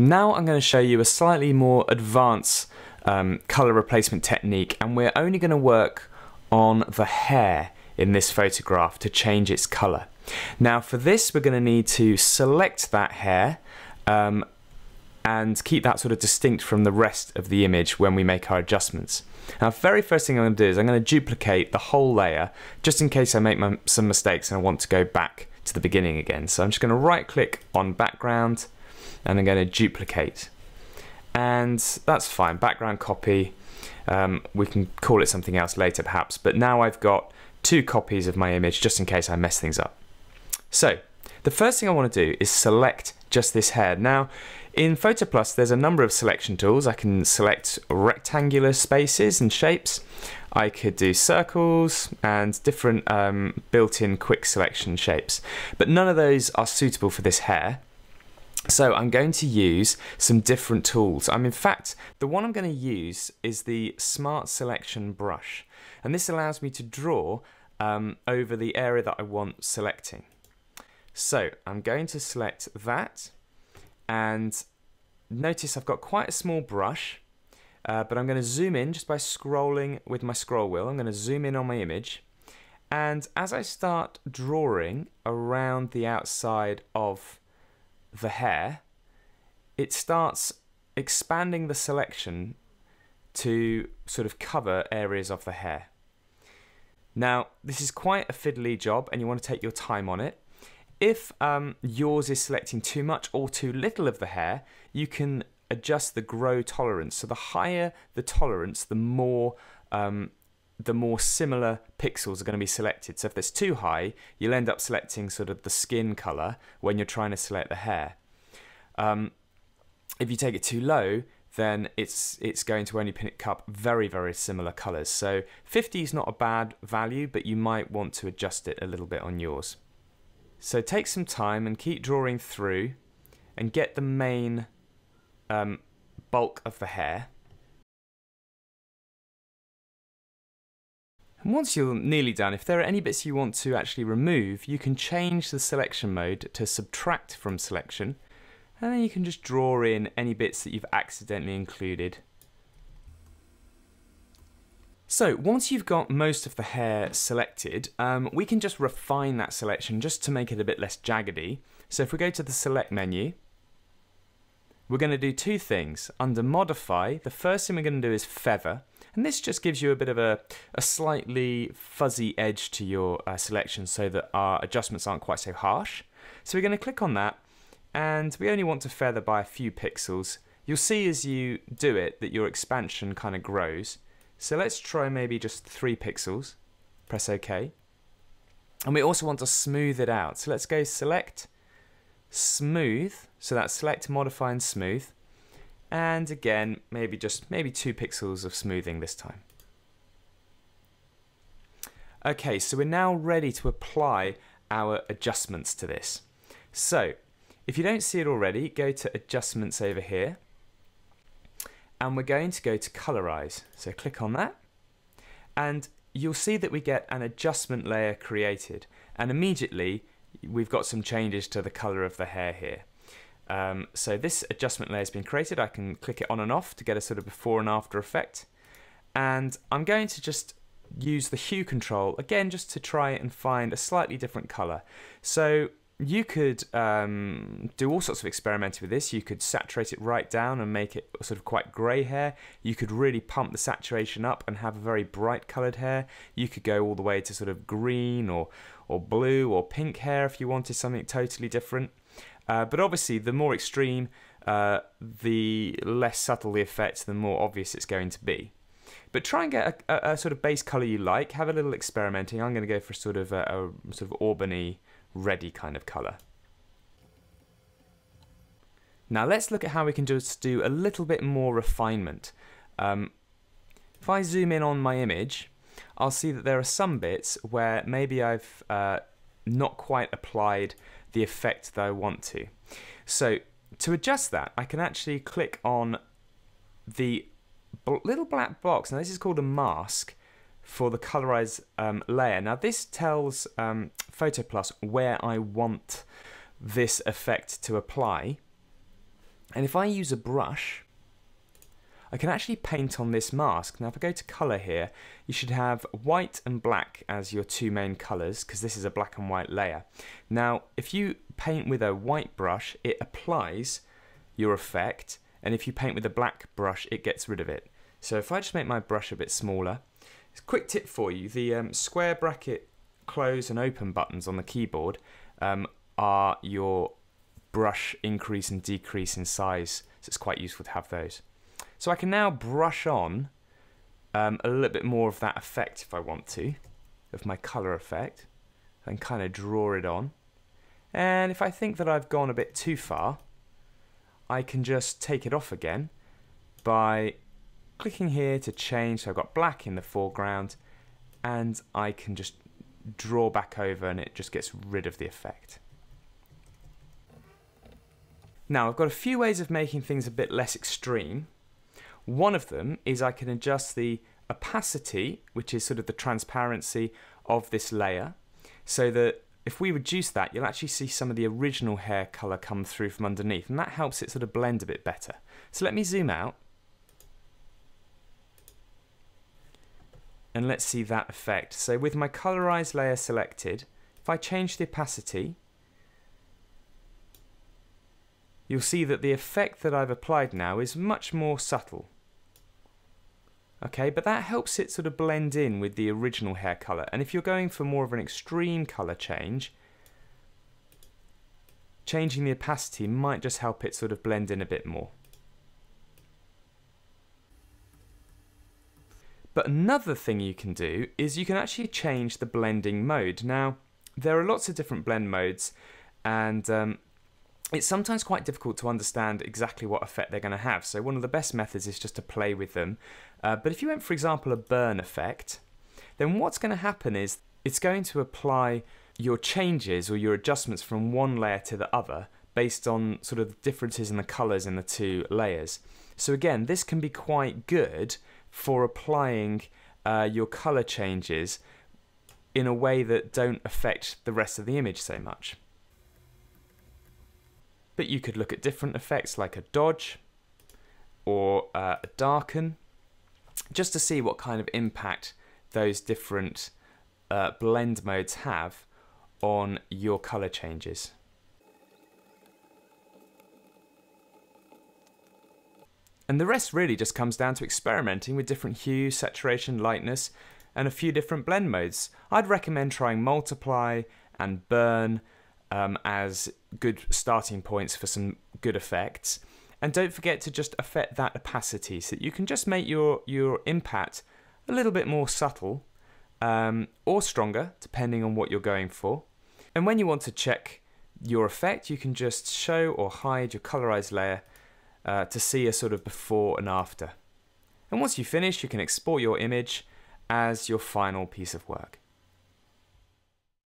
Now I'm going to show you a slightly more advanced um, color replacement technique and we're only going to work on the hair in this photograph to change its color. Now for this we're going to need to select that hair um, and keep that sort of distinct from the rest of the image when we make our adjustments. Now very first thing I'm going to do is I'm going to duplicate the whole layer just in case I make my, some mistakes and I want to go back to the beginning again. So I'm just going to right click on background and I'm going to duplicate. And that's fine, background copy. Um, we can call it something else later perhaps, but now I've got two copies of my image just in case I mess things up. So the first thing I want to do is select just this hair. Now in PhotoPlus there's a number of selection tools. I can select rectangular spaces and shapes. I could do circles and different um, built-in quick selection shapes. But none of those are suitable for this hair. So I'm going to use some different tools. I'm in fact, the one I'm going to use is the Smart Selection brush. And this allows me to draw um, over the area that I want selecting. So I'm going to select that and notice I've got quite a small brush uh, but I'm going to zoom in just by scrolling with my scroll wheel. I'm going to zoom in on my image and as I start drawing around the outside of the hair, it starts expanding the selection to sort of cover areas of the hair. Now, this is quite a fiddly job and you want to take your time on it. If um, yours is selecting too much or too little of the hair, you can adjust the grow tolerance. So the higher the tolerance, the more um, the more similar pixels are going to be selected. So if there's too high, you'll end up selecting sort of the skin color when you're trying to select the hair. Um, if you take it too low, then it's it's going to only pick up very very similar colors. So 50 is not a bad value, but you might want to adjust it a little bit on yours. So take some time and keep drawing through and get the main um, bulk of the hair. And once you're nearly done, if there are any bits you want to actually remove, you can change the selection mode to subtract from selection, and then you can just draw in any bits that you've accidentally included. So once you've got most of the hair selected, um, we can just refine that selection just to make it a bit less jaggedy. So if we go to the select menu, we're going to do two things. Under modify, the first thing we're going to do is feather. And this just gives you a bit of a, a slightly fuzzy edge to your uh, selection so that our adjustments aren't quite so harsh. So we're going to click on that and we only want to feather by a few pixels. You'll see as you do it that your expansion kind of grows. So let's try maybe just three pixels. Press OK. And we also want to smooth it out. So let's go select, smooth, so that's select, modify and smooth. And again, maybe just maybe two pixels of smoothing this time. Okay, so we're now ready to apply our adjustments to this. So, if you don't see it already, go to adjustments over here. And we're going to go to colorize. So click on that. And you'll see that we get an adjustment layer created. And immediately we've got some changes to the color of the hair here. Um, so this adjustment layer has been created. I can click it on and off to get a sort of before and after effect. And I'm going to just use the hue control again just to try and find a slightly different color. So you could um, do all sorts of experimenting with this. You could saturate it right down and make it sort of quite grey hair. You could really pump the saturation up and have a very bright coloured hair. You could go all the way to sort of green or, or blue or pink hair if you wanted something totally different. Uh, but obviously, the more extreme, uh, the less subtle the effect, the more obvious it's going to be. But try and get a, a, a sort of base color you like. Have a little experimenting. I'm going to go for sort of a, a sort of auburney, ready kind of color. Now let's look at how we can just do a little bit more refinement. Um, if I zoom in on my image, I'll see that there are some bits where maybe I've uh, not quite applied the effect that I want to. So to adjust that, I can actually click on the little black box. Now this is called a mask for the colorize um, layer. Now this tells um, PhotoPlus where I want this effect to apply. And if I use a brush, I can actually paint on this mask. Now if I go to colour here, you should have white and black as your two main colours because this is a black and white layer. Now if you paint with a white brush, it applies your effect and if you paint with a black brush, it gets rid of it. So if I just make my brush a bit smaller, quick tip for you, the um, square bracket close and open buttons on the keyboard um, are your brush increase and decrease in size, so it's quite useful to have those. So I can now brush on um, a little bit more of that effect if I want to, of my colour effect, and kind of draw it on. And if I think that I've gone a bit too far, I can just take it off again by clicking here to change. So I've got black in the foreground, and I can just draw back over and it just gets rid of the effect. Now I've got a few ways of making things a bit less extreme. One of them is I can adjust the opacity, which is sort of the transparency of this layer, so that if we reduce that, you'll actually see some of the original hair colour come through from underneath, and that helps it sort of blend a bit better. So let me zoom out. And let's see that effect. So with my colorized layer selected, if I change the opacity, you'll see that the effect that I've applied now is much more subtle. Okay, but that helps it sort of blend in with the original hair colour. And if you're going for more of an extreme colour change, changing the opacity might just help it sort of blend in a bit more. But another thing you can do is you can actually change the blending mode. Now, there are lots of different blend modes, and um, it's sometimes quite difficult to understand exactly what effect they're going to have. So one of the best methods is just to play with them. Uh, but if you went, for example, a burn effect, then what's going to happen is it's going to apply your changes or your adjustments from one layer to the other based on sort of the differences in the colors in the two layers. So again, this can be quite good for applying uh, your color changes in a way that don't affect the rest of the image so much but you could look at different effects like a dodge or uh, a darken just to see what kind of impact those different uh, blend modes have on your color changes. And the rest really just comes down to experimenting with different hue, saturation, lightness, and a few different blend modes. I'd recommend trying multiply and burn um, as good starting points for some good effects. And don't forget to just affect that opacity so that you can just make your, your impact a little bit more subtle um, or stronger, depending on what you're going for. And when you want to check your effect, you can just show or hide your colorized layer uh, to see a sort of before and after. And once you finish, you can export your image as your final piece of work.